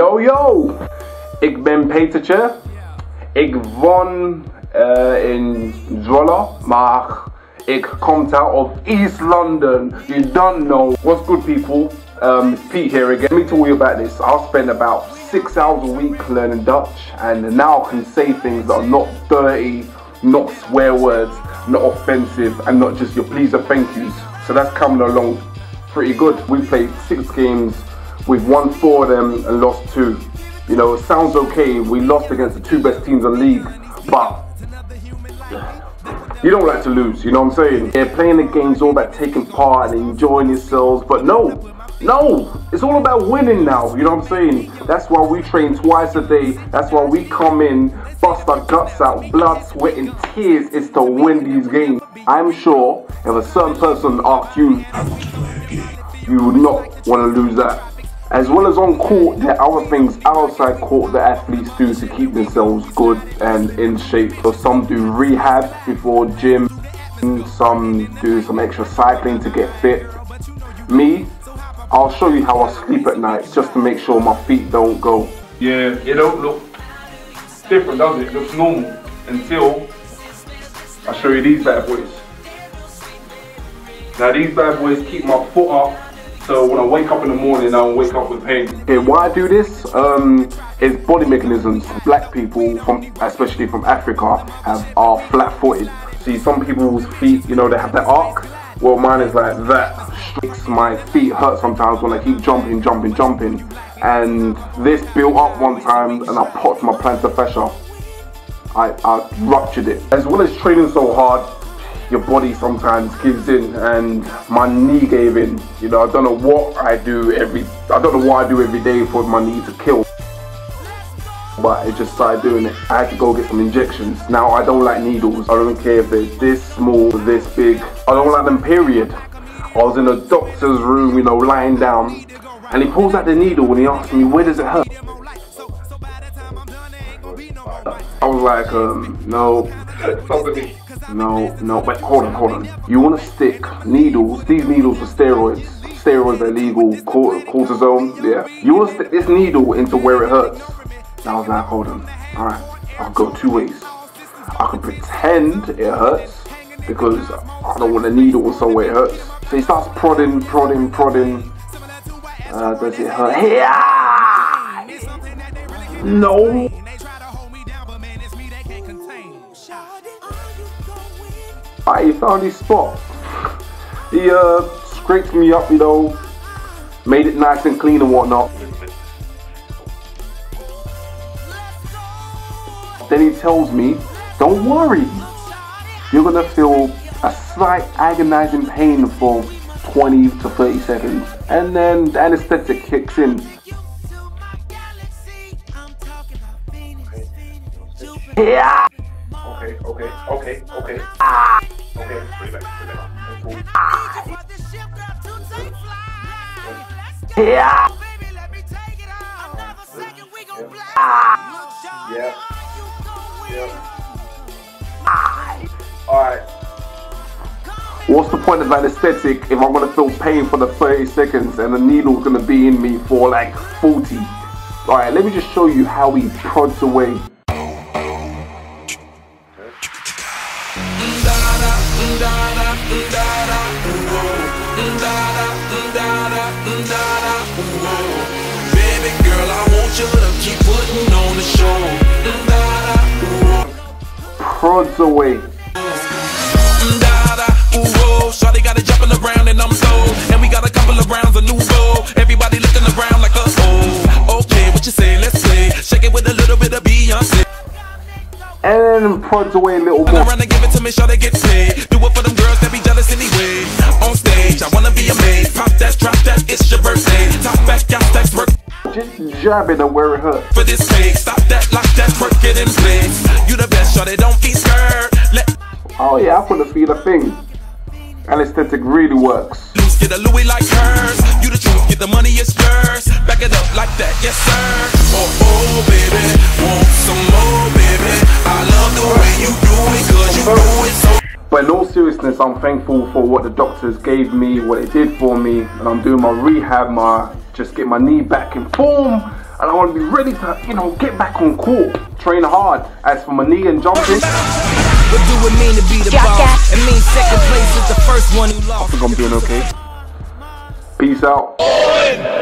Yo yo, ik ben Petertje. Ik woon uh, in Zwolle, maar ik kom out of East London. You don't know. What's good people? Um, Pete here again. Let me tell you about this. I spend about six hours a week learning Dutch and now I can say things that are not dirty, not swear words, not offensive and not just your please or thank yous. So that's coming along pretty good. We played six games We've won four of them and lost two. You know, it sounds okay. We lost against the two best teams in the league, but you don't like to lose, you know what I'm saying? Yeah, playing the game's all about taking part and enjoying yourselves, but no, no, it's all about winning now, you know what I'm saying? That's why we train twice a day. That's why we come in, bust our guts out, blood, sweat, and tears is to win these games. I'm sure if a certain person asked you, you would not want to lose that. As well as on court, there are other things outside court that athletes do to keep themselves good and in shape. So some do rehab before gym, some do some extra cycling to get fit. Me, I'll show you how I sleep at night just to make sure my feet don't go. Yeah, it don't look different, does it? It looks normal until I show you these bad boys. Now these bad boys keep my foot up so when I wake up in the morning, I don't wake up with pain. Okay, why I do this um, is body mechanisms. Black people, from especially from Africa, have are flat-footed. See, some people's feet, you know, they have that arc. Well, mine is like that. My feet hurt sometimes when I keep jumping, jumping, jumping. And this built up one time and I popped my plantar fascia. I, I ruptured it. As well as training so hard, your body sometimes gives in and my knee gave in. You know, I don't know what I do every, I don't know what I do every day for my knee to kill. But I just started doing it. I had to go get some injections. Now I don't like needles. I don't care if they're this small, this big. I don't like them period. I was in a doctor's room, you know, lying down. And he pulls out the needle and he asks me, where does it hurt? I was like, um, no, no, no, wait, hold on, hold on. You want to stick needles, these needles are steroids. Steroids are illegal, cortisone, yeah. You want to stick this needle into where it hurts. And I was like, hold on, alright, I'll go two ways. I can pretend it hurts because I don't want a needle somewhere it hurts. So he starts prodding, prodding, prodding. Uh, does it hurt? Yeah! No! I found his spot. He uh, scraped me up, you know, made it nice and clean and whatnot. Then he tells me, don't worry, you're gonna feel a slight agonizing pain for 20 to 30 seconds. And then the anesthetic kicks in. Yeah! Okay, okay, okay, okay. Ah! Yeah. Yeah. Yeah. Alright. What's the point of anesthetic if I'm gonna feel pain for the 30 seconds and the needle's gonna be in me for like 40? Alright, let me just show you how he prods away Prods away. Oh, Shawty got it jumping around and I'm sold. And we got a couple of rounds of new gold. Everybody looking around like a oh. Okay, what you say? Let's play. Shake it with a little bit of Beyonce. And then away a little more. Around and give it to me, sure they get paid. Do it for them girls that be jealous anyway. On stage, I wanna be amazed. Pop that, drop that, it's your birthday. Just jab it and it hurts. For this fake, stop that, lock that, work it in place. You the best, shot don't be scared. Let oh yeah, I put the feel a thing. Anesthetic really works. Get a Louis like hers. You the truth, get the money, it's yours. Back it up like that, yes sir. Oh, oh, baby, want some more, baby. I love the way you do it, cause you do it so. But in all seriousness, I'm thankful for what the doctors gave me, what they did for me, and I'm doing my rehab, my just get my knee back in form. and I want to be ready to, you know, get back on court, train hard. As for my knee and jumping, what do it mean to be the boss? It means second place is the first one who lost. I think I'm doing okay. Peace out.